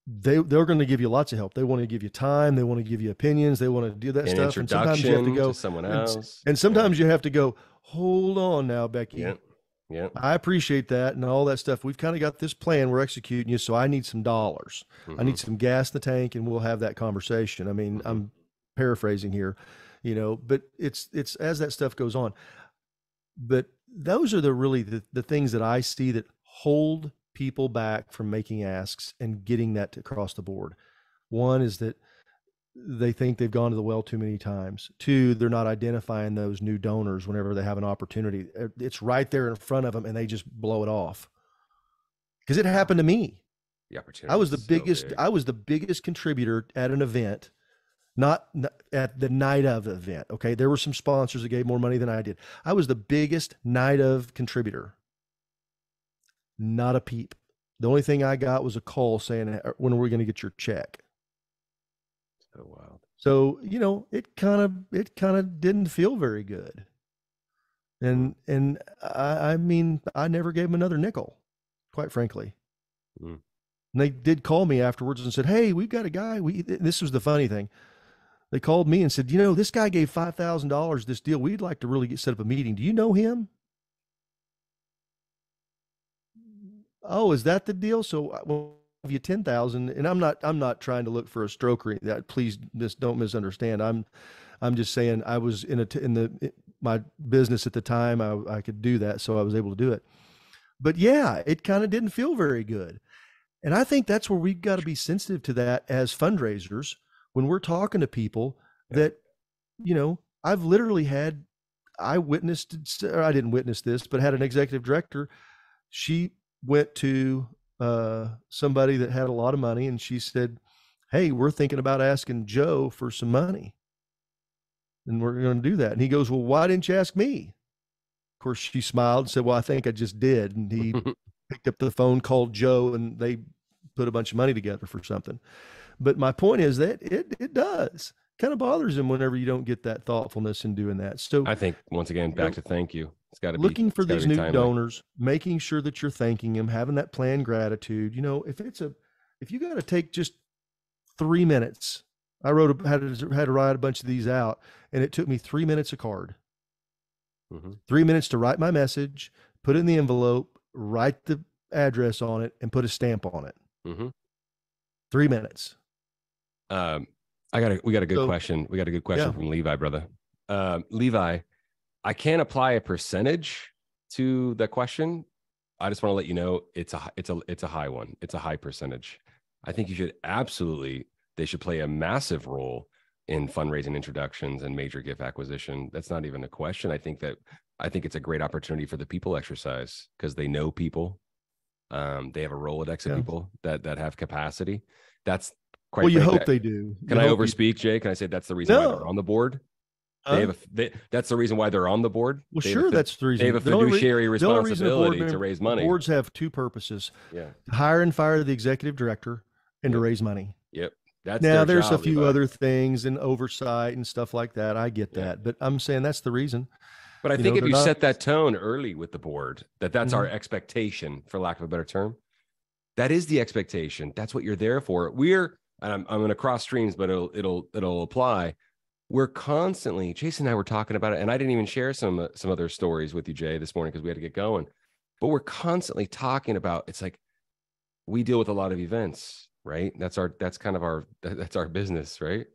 they they're going to give you lots of help. They want to give you time. They want to give you opinions. They want to do that An stuff. And sometimes you have to go. to someone else. And sometimes you have to go. Hold on now, Becky. Yeah. Yeah. I appreciate that and all that stuff. We've kind of got this plan. We're executing you, so I need some dollars. I Mhm. need some gas in the tank, and we'll have that conversation. I mean, Mhm. I'm paraphrasing here, you know, but it's it's as that stuff goes on. But those are the really the, the things that I see that hold people back from making asks and getting that to across the board. One is that they think they've gone to the well too many times. Two, they're not identifying those new donors whenever they have an opportunity. It's right there in front of them and they just blow it off. Because it happened to me. The opportunity. I was the so biggest. big. I was the biggest contributor at an event, not n- at the night of the event. Okay, there were some sponsors that gave more money than I did. I was the biggest night of contributor. Not a peep. The only thing I got was a call saying, "Uh, "When are we going to get your check?" So wild. So you know, it kind of it kind of didn't feel very good. And and I, I mean, I never gave him another nickel, quite frankly. Mm. And they did call me afterwards and said, "Hey, we've got a guy. We this was the funny thing. They called me and said, you know, this guy gave five thousand dollars this deal. We'd like to really get set up a meeting. Do you know him?" Oh, is that the deal? So give you ten thousand. And I'm not I'm not trying to look for a stroke or anything. that. Please, don't misunderstand. I'm I'm just saying I was in a t- in the i- my business at the time. I I could do that, so I was able to do it. But yeah, it kind of didn't feel very good. And I think that's where we've got to be sensitive to that as fundraisers when we're talking to people Yeah. that, you know, I've literally had, I witnessed, or I didn't witness this, but had an executive director. She went to uh, somebody that had a lot of money and she said, Hey, we're thinking about asking Joe for some money. And we're going to do that. And he goes, Well, why didn't you ask me? Of course, she smiled and said, Well, I think I just did. And he picked up the phone, called Joe, and they put a bunch of money together for something. But my point is that it it does kind of bothers him whenever you don't get that thoughtfulness in doing that. So I think once again, know, back to thank you. It's got to be looking for these new timely. donors, making sure that you're thanking them, having that planned gratitude. You know, if it's a if you got to take just three minutes, I wrote a, had to had to write a bunch of these out, and it took me three minutes a card. Mhm. Three minutes to write my message, put it in the envelope, write the address on it, and put a stamp on it. Mhm. Three minutes. Um, I got a we got a good So- question. We got a good question Yeah. from Levi, brother. Um, Levi, I can't apply a percentage to the question. I just want to let you know it's a it's a it's a high one. It's a high percentage. I think you should absolutely they should play a massive role in fundraising introductions and major gift acquisition. That's not even a question. I think that I think it's a great opportunity for the people exercise because they know people. Um, they have a Rolodex of Yeah. people that that have capacity. That's quite. well, you hope they do. Can You I hope you- overspeak, Jay? Can I say that's the reason why they're on the board? Huh? They have a, they, that's the reason why they're on the board. well, They have a sure, that's the reason. they have a The only re- fiduciary the only reason board responsibility to raise money. Boards have two purposes: Yeah, to hire and fire the executive director, and to raise money. Yep. That's now, there's a few Levi. other things and oversight and stuff like that. I get Yeah. that, but I'm saying that's the reason. But I you think know, if you not- set that tone early with the board, that that's our Mhm. expectation, for lack of a better term, that is the expectation. That's what you're there for. We're, and I'm, I'm going to cross streams, but it'll it'll it'll apply. We're constantly, Jason and I were talking about it, and I didn't even share some uh, some other stories with you, Jay, this morning because we had to get going. But we're constantly talking about. It's like we deal with a lot of events, right? That's our that's kind of our that's our business, right?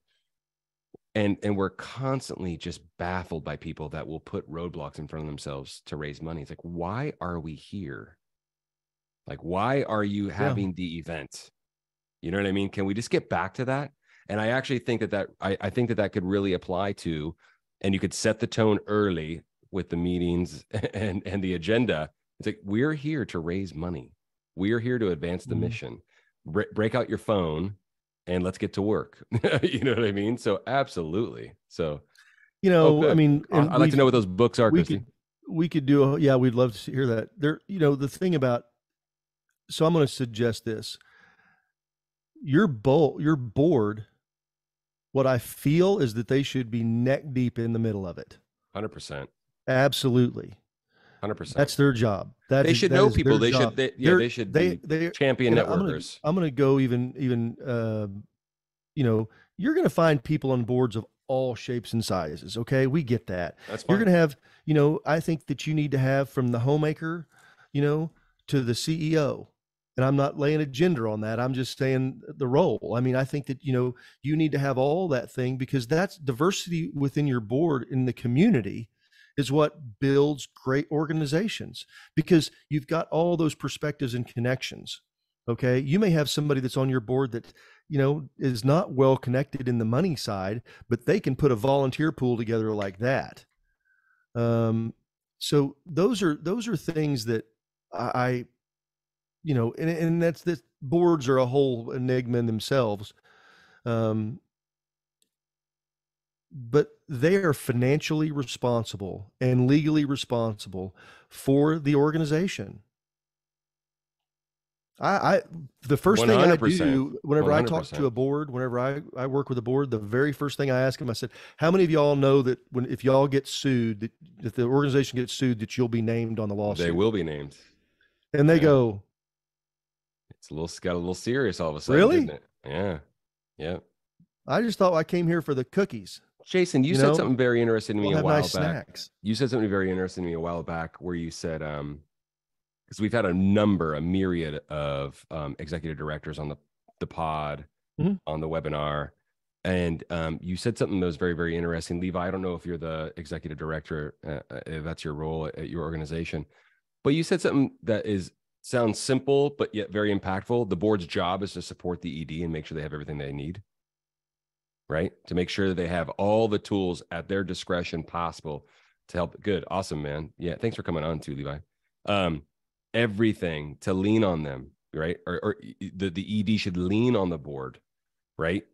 and and we're constantly just baffled by people that will put roadblocks in front of themselves to raise money it's like why are we here like why are you having the event you know what i mean can we just get back to that and i actually think that that I, I think that that could really apply to and you could set the tone early with the meetings and and the agenda it's like we're here to raise money we're here to advance the Mhm. mission Bre- break out your phone and let's get to work. you know what I mean? So absolutely. So You know, I mean, I- and I'd like to know what those books are, we Christy. could we could do a yeah we'd love to hear that there you know the thing about so i'm going to suggest this your bowl your board what i feel is that they should be neck deep in the middle of it 100%. absolutely 100%. that's their job that they is- should that know people. They job. should, they, yeah, They're- they should they be they champion and I'm gonna- networkers. I'm going to go even even uh, you know you're going to find people on boards of all shapes and sizes. Okay, we get that. That's fine. You're going to have you know I think that you need to have from the homemaker, you know, to the CEO. And I'm not laying a gender on that. I'm just saying the role. I mean, I think that you know you need to have all that thing because that's diversity within your board in the community is what builds great organizations because you've got all those perspectives and connections okay you may have somebody that's on your board that you know is not well connected in the money side but they can put a volunteer pool together like that um so those are those are things that i, I you know and, and that's that boards are a whole enigma in themselves um but they are financially responsible and legally responsible for the organization. I, I the first thing I 100%, do whenever I talk to a board, whenever I, I work with a board, the very first thing I ask them, I said, "How many of y'all know that when if y'all get sued, that if the organization gets sued, that you'll be named on the lawsuit?" they will be named. and they yeah. go, It's a little got a little serious all of a sudden. Really? Yeah. Yeah. "I just thought I came here for the cookies. Jason, you, You said know, something very interesting to me We'll a while nice back. snacks." You said something very interesting to me a while back where you said, um, because we've had a number, a myriad of um, executive directors on the the pod, Mhm. on the webinar, and um, you said something that was very, very interesting. Levi, I don't know if you're the executive director, uh, uh, if that's your role at your organization, but you said something that is sounds simple but yet very impactful. The board's job is to support the ED and make sure they have everything they need right? To make sure that they have all the tools at their discretion possible to help. Good, awesome, man. Yeah, thanks for coming on too, Levi. Um, everything to lean on them, right? Or, or the the ED should lean on the board, right?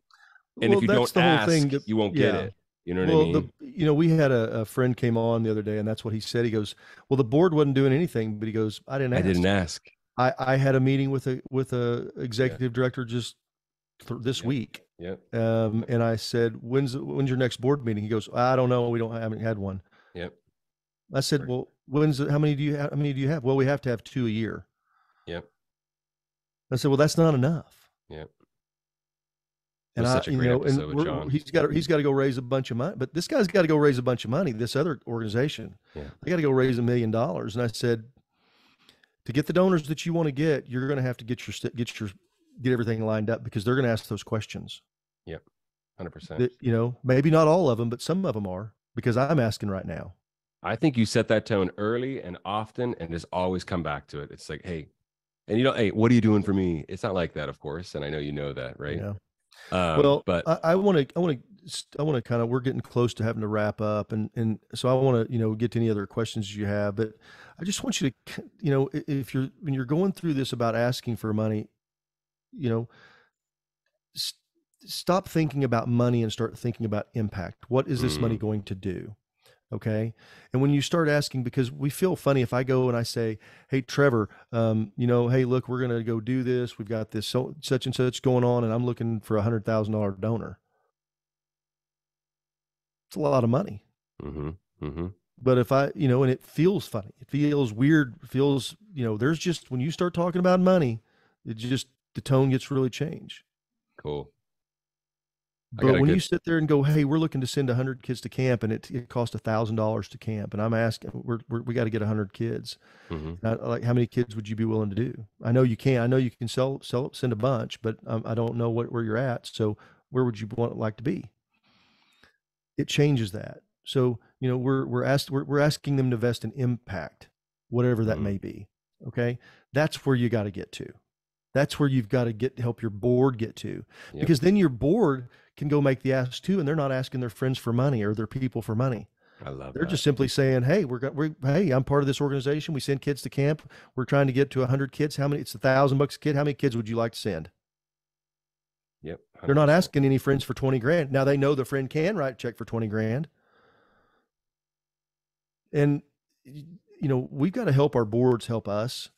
And Well, if you don't ask, thing that- you won't get yeah. it. You know what well, I mean? the you know we had a, a friend came on the other day, and that's what he said. He goes, "Well, the board wasn't doing anything," but he goes, "I didn't Ask. I didn't ask. I, I had a meeting with a with a executive director just th- this Yeah. week, Yep. um, and I said, "When's when's your next board meeting?" He goes, "I don't know. We don't I haven't had one." Yep. I said, Right. "Well, when's how many do you have? How many do you have?" Well, we have to have two a year. Yep. I said, "Well, that's not enough." Yep. And I, such a you know, episode and with John. he's got to, he's got to go raise a bunch of money, but this guy's got to go raise a bunch of money. This other organization, Yeah. they got to go raise a million dollars. And I said, to get the donors that you want to get, you're going to have to get your get your get everything lined up because they're going to ask those questions. Yep, Hundred percent. You know, maybe not all of them, but some of them are because I'm asking right now. I think you set that tone early and often, and just always come back to it. It's like, hey, and you know, hey, what are you doing for me? It's not like that, of course, and I know you know that, right? Yeah. Um, Well, but I want to, I want to, I want to kind of, we're getting close to having to wrap up, and and so I want to, you know, get to any other questions you have, but I just want you to, you know, if you're when you're going through this about asking for money, you know, s- stop thinking about money and start thinking about impact. What is this money Mm. going to do? Okay. And when you start asking, because we feel funny if I go and I say, Hey, Trevor, um, you know, hey, look, we're going to go do this. We've got this so, such and such going on, and I'm looking for a hundred thousand dollar donor. It's a lot of money. hmm hmm But if I, you know, and it feels funny, it feels weird, feels, you know, there's just, when you start talking about money, it just, the tone gets really changed. cool. But when you sit there and go, "Hey, we're looking to send hundred kids to camp, and it it costs a thousand dollars to camp," and I'm asking, "We're, we're we got to get hundred kids. hmm I, like, how many kids would you be willing to do? I know you can. I know you can sell sell send a bunch, but um, I don't know what where you're at. So where would you want like to be? It changes that. So you know we're we're asked we're, we're asking them to invest in impact, whatever that Mhm. may be. Okay, that's where you got to get to. That's where you've got to get to help your board get to, Yep. because then your board can go make the ask too, and they're not asking their friends for money or their people for money. I love They're that. just simply saying, "Hey, we're, go- we're hey, I'm part of this organization. We send kids to camp. We're trying to get to 100 kids. How many? It's a thousand bucks a kid. How many kids would you like to send?" Yep. They're not asking any friends for 20 grand. Now they know the friend can write a check for 20 grand. And you know, we've got to help our boards help us.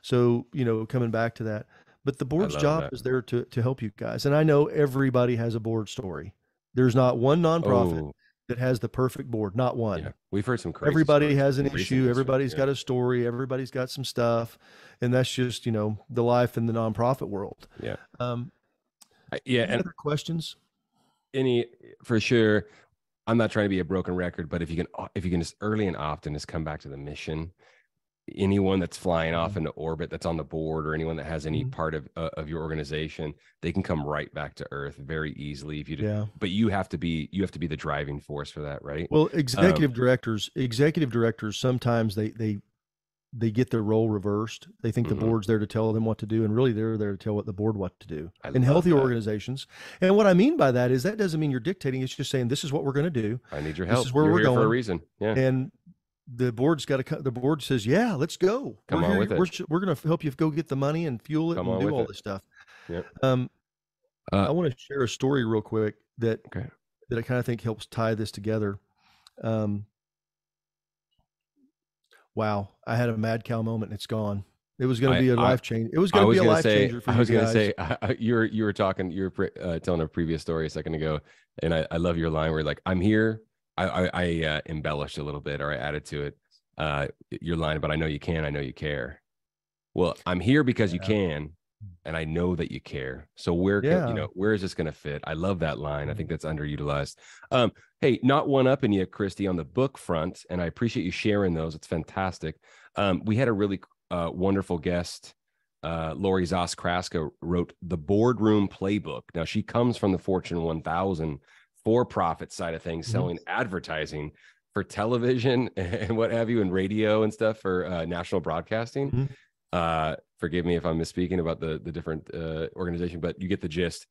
So, you know, coming back to that, but the board's job that. is there to to help you guys. And I know everybody has a board story. There's not one nonprofit Oh, that has the perfect board, not one. yeah. We've heard some crazy. Everybody stories has an recent issue. Everybody's Yeah. got a story. Everybody's got some stuff, and that's just you know the life in the nonprofit world. Yeah. Um, I- yeah, any and other questions? any for sure. I'm not trying to be a broken record, but if you can, if you can just early and often just come back to the mission. Anyone that's flying Mm-hmm. off into orbit, that's on the board, or anyone that has any Mhm. part of uh, of your organization, they can come right back to Earth very easily. If you, do, Yeah. but you have to be you have to be the driving force for that, right? Well, Um, executive directors, executive directors, sometimes they they they get their role reversed. They think Mhm. the board's there to tell them what to do, and really they're there to tell what the board what to do. I in healthy that. organizations, and what I mean by that is that doesn't mean you're dictating. It's just saying this is what we're going to do, I need your this help. is where You're we're here for a reason. Yeah. and the board's got to. The board says, "Yeah, let's go. Come we're on here- with it. We're, we're going to help you go get the money and fuel it Come and do all it. this stuff." Yep. Um, Uh, I want to share a story real quick that Okay. that I kind of think helps tie this together. Um, wow, I had a mad cow moment. and It's gone. It was going to be a I- life change. It was going to be a life say, changer for I was gonna say, I, you were you were talking, you were uh, telling a previous story a second ago, and I, I love your line where like I'm here. I I, I uh, embellished a little bit or I added to it. Uh, your line, but I know you can. I know you care. Well, I'm here because you can, and I know that you care. So where Yeah. Mm-hmm. you know where is this going to fit? I love that line. I think that's underutilized. Um, hey, not one up in you, Christy, on the book front, and I appreciate you sharing those. It's fantastic. Um, we had a really uh, wonderful guest uh, Lori Zoss Kraska wrote the Boardroom Playbook. Now, she comes from the Fortune 1000 for profit side of things, Mhm. selling advertising for television and what have you, and radio and stuff for uh, national broadcasting. Mhm. Uh, forgive me if I'm misspeaking about the, the different uh, organization, but you get the gist.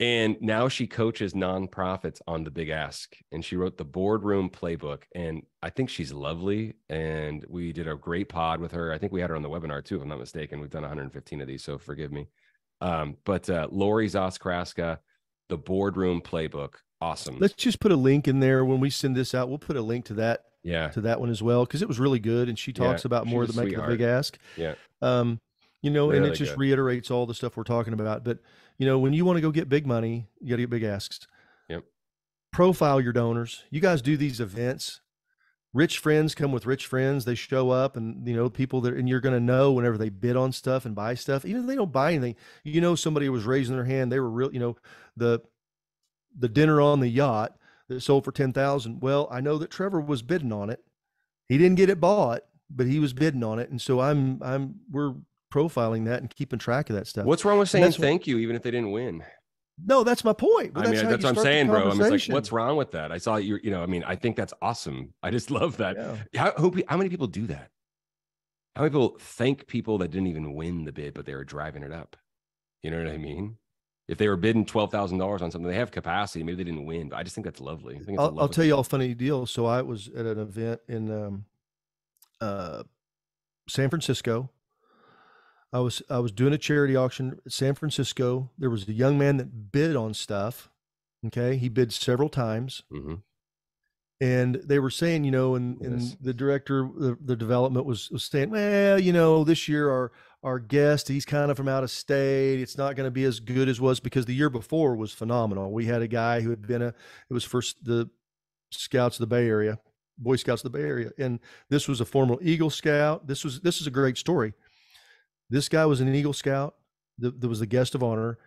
And now she coaches nonprofits on the big ask. And she wrote the boardroom playbook. And I think she's lovely. And we did a great pod with her. I think we had her on the webinar too, if I'm not mistaken. We've done 115 of these, so forgive me. Um, but uh, Lori Zoskraska, the boardroom playbook, awesome. Let's just put a link in there when we send this out. We'll put a link to that yeah. to that one as well because it was really good, and she Yeah, talks about more of the making the big ask. Yeah. Um, you know, and it just good. reiterates all the stuff we're talking about. But you know, when you want to go get big money, you got to get big asks. Yep. Profile your donors. You guys do these events. Rich friends come with rich friends. They show up, and you know people that, and you're going to know whenever they bid on stuff and buy stuff. Even if they don't buy anything, you know somebody was raising their hand. They were real. You know, the the dinner on the yacht that sold for ten thousand. Well, I know that Trevor was bidding on it. He didn't get it bought, but he was bidding on it, and so I'm I'm we're profiling that and keeping track of that stuff. What's wrong with saying that's what- thank you, even if they didn't win? No, that's my point. But I mean, how that's what I'm saying, bro. I mean, like, what's wrong with that? I saw you, you know, I mean, I think that's awesome. I just love that. Yeah. How, who, how many people do that? How many people thank people that didn't even win the bid, but they were driving it up? You know what I mean? If they were bidding twelve thousand dollars on something, they have capacity. Maybe they didn't win, but I just think that's lovely. I think it's a I'll, I'll tell you all a funny deal. So I was at an event in um, uh, San Francisco. I was I was doing a charity auction at San Francisco. There was a young man that bid on stuff. Okay, he bid several times, Mhm. and they were saying, you know, and, and Yes. the director, the, the development was, was saying, well, you know, this year our our guest, he's kind of from out of state. It's not going to be as good as was because the year before was phenomenal. We had a guy who had been a, it was first the Scouts of the Bay Area, Boy Scouts of the Bay Area, and this was a former Eagle Scout. This was this is a great story. This guy was an Eagle Scout. There was the guest of honor.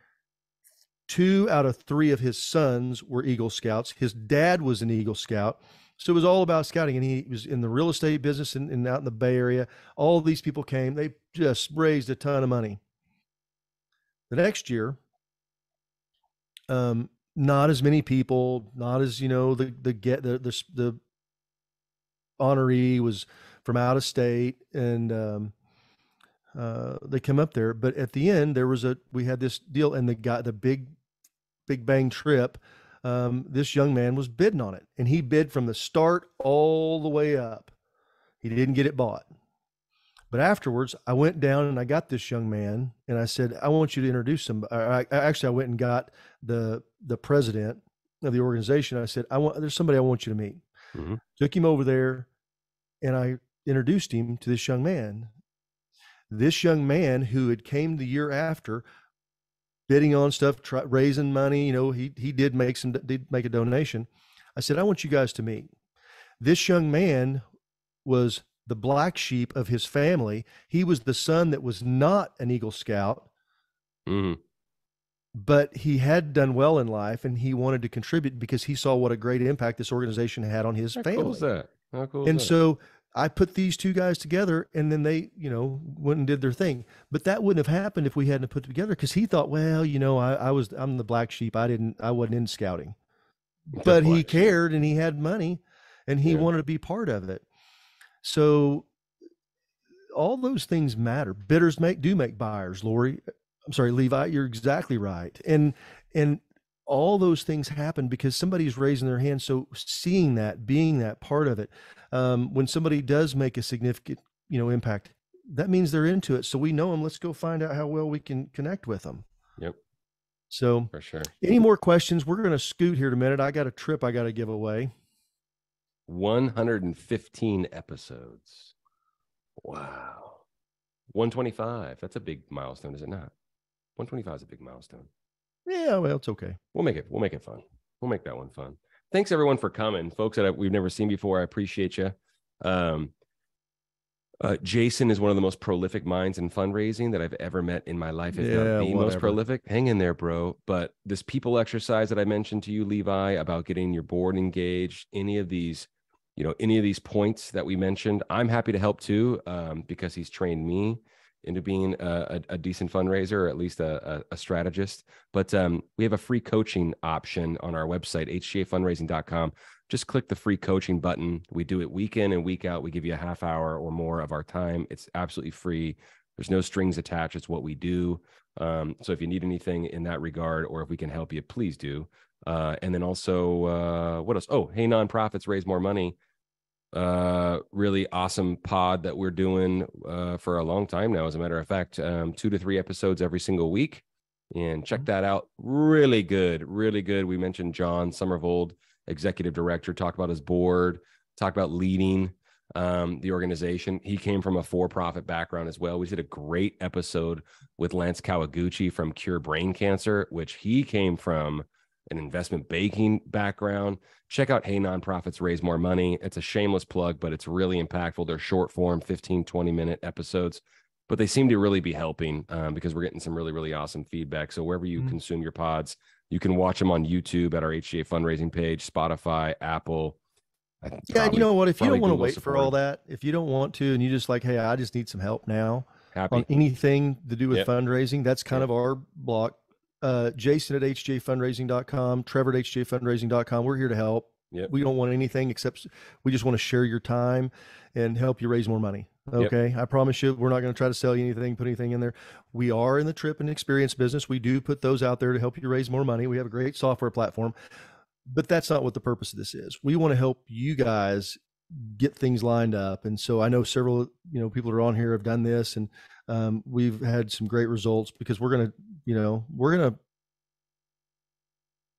Two out of three of his sons were Eagle Scouts. His dad was an Eagle Scout. So it was all about scouting. And he was in the real estate business and, and out in the Bay Area. All these people came. They just raised a ton of money. The next year, um, not as many people, not as, you know, the the get the the, the honoree was from out of state and um uh, they come up there. But at the end, there was a we had this deal, and the guy, the big, big bang trip. Um, this young man was bidding on it, and he bid from the start all the way up. He didn't get it bought. But afterwards, I went down and I got this young man, and I said, "I want you to introduce him." I, I actually I went and got the the president of the organization. I said, "I want there's somebody I want you to meet." Mhm. Took him over there, and I introduced him to this young man this young man who had came the year after bidding on stuff try, raising money you know he he did make some did make a donation i said i want you guys to meet this young man was the black sheep of his family he was the son that was not an eagle scout Mhm. but he had done well in life and he wanted to contribute because he saw what a great impact this organization had on his How family cool is that? How cool and that? I put these two guys together and then they, you know, went and did their thing. But that wouldn't have happened if we hadn't put it together because he thought, well, you know, I, I was I'm the black sheep. I didn't I wasn't in scouting. But he cared and he had money and he Yeah. wanted to be part of it. So all those things matter. Bidders make do make buyers, Lori. I'm sorry, Levi, you're exactly right. And and all those things happen because somebody's raising their hand. So seeing that, being that part of it, um, when somebody does make a significant, you know, impact, that means they're into it. So we know them. Let's go find out how well we can connect with them. Yep. So, for sure. any more questions? We're going to scoot here in a minute. I got a trip I got to give away. 115 episodes. Wow. 125. That's a big milestone, is it not? 125 is a big milestone. Yeah, well, it's okay. We'll make it. We'll make it fun. We'll make that one fun. Thanks everyone for coming, folks that I- we've never seen before. I appreciate you. Um, uh, Jason is one of the most prolific minds in fundraising that I've ever met in my life. If Yeah, not the most prolific, hang in there, bro. But this people exercise that I mentioned to you, Levi, about getting your board engaged, any of these, you know, any of these points that we mentioned, I'm happy to help too, um, because he's trained me into being a, a, a decent fundraiser or at least a, a, strategist. But um, we have a free coaching option on our website, hgafundraising.com. Just click the free coaching button. We do it week in and week out. We give you a half hour or more of our time. It's absolutely free. There's no strings attached. It's what we do. Um, so if you need anything in that regard, or if we can help you, please do. Uh, and then also, uh, what else? Oh, hey, nonprofits raise more money. Uh, really awesome pod that we're doing uh, for a long time now. As a matter of fact, um, two to three episodes every single week. And check that out. Really good, really good. We mentioned John Summervold, executive director, talked about his board, talked about leading um, the organization. He came from a for-profit background as well. We did a great episode with Lance Kawaguchi from Cure Brain Cancer, which he came from an investment banking background. Check out Hey Nonprofits Raise More Money. It's a shameless plug, but it's really impactful. They're short form, 15, 20 minute episodes, but they seem to really be helping um, because we're getting some really, really awesome feedback. So wherever you Mhm. consume your pods, you can watch them on YouTube at our HGA fundraising page, Spotify, Apple. Yeah, and you know what? If you don't want to wait for all that, if you don't want to, and you just like, hey, I just need some help now Happy. on anything to do with Yep. fundraising, that's kind Yep. of our block. Uh, Jason at hgafundraising.com, Trevor at hgafundraising.com. We're here to help. Yep. We don't want anything except we just want to share your time and help you raise more money. Okay. I promise you, we're not going to try to sell you anything, put anything in there. We are in the trip and experience business. We do put those out there to help you raise more money. We have a great software platform, but that's not what the purpose of this is. We want to help you guys get things lined up. And so I know several, you know, people that are on here have done this and um, we've had some great results because we're going to, you know, we're going to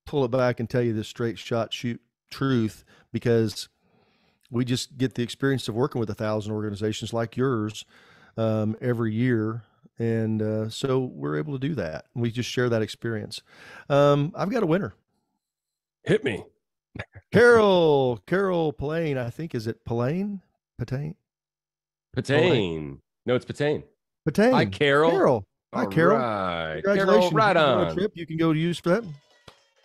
pull it back and tell you the straight shot shoot truth because we just get the experience of working with a thousand organizations like yours um, every year and uh, so we're able to do that we just share that experience um, i've got a winner hit me carol carol Pallane, i think is it Pallane? Patane? Patane. No, it's Patane. Patane. Hi, Carol. Carol. Hi, Carol. Right. Congratulations. Carol, right on. trip you can go to use for that.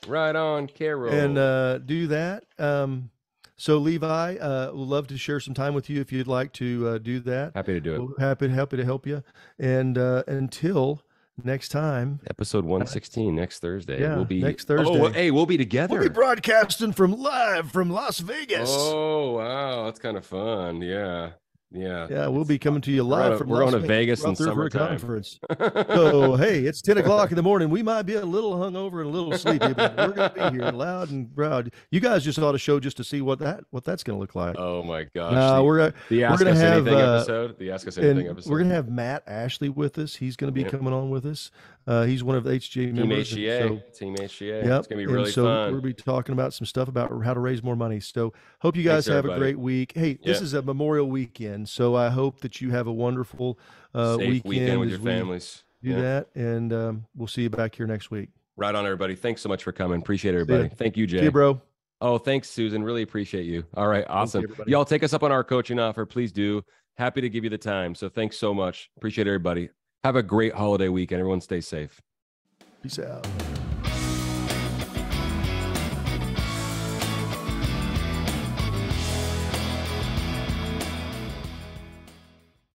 Right on, Carol. And uh, do that. Um, so Levi, uh, would love to share some time with you if you'd like to uh, do that. happy to do it. We're happy, happy to help you. And uh, until next time, Episode 116 next Thursday. Yeah, we'll be next Oh, Thursday. hey, we'll be together. we'll be broadcasting from live from Las Vegas. Oh, wow. That's kind of fun. Yeah. Yeah. Yeah, we'll be coming to you We're live a- from we're Las on to Vegas We're in a conference. So hey, it's ten o'clock in the morning. We might be a little hungover and a little sleepy, but we're gonna be here loud and proud. You guys just ought to show just to see what that what that's gonna look like. oh, my gosh. The, we're uh, the Ask gonna Us have, Anything uh, episode. The Ask Us Anything episode. we're gonna have Matt Ashley with us. He's gonna be Yep. coming on with us. Uh, he's one of the HGA Team members. HGA. so- Team HGA. Yep. It's going to be and really so fun. We'll be talking about some stuff about how to raise more money. So hope you Thanks, guys have a great week. Hey, this is a Memorial weekend, so I hope that you have a wonderful uh, weekend, weekend with your families. Do Yeah. that, and um, we'll see you back here next week. Right on, everybody. Thanks so much for coming. Appreciate everybody. Thank you, Jay. You, bro. Oh, thanks, Susan. Really appreciate you. All right, awesome. everybody. Y'all take us up on our coaching offer. Please do. Happy to give you the time. So thanks so much. Appreciate everybody. Have a great holiday weekend. Everyone stay safe. Peace out.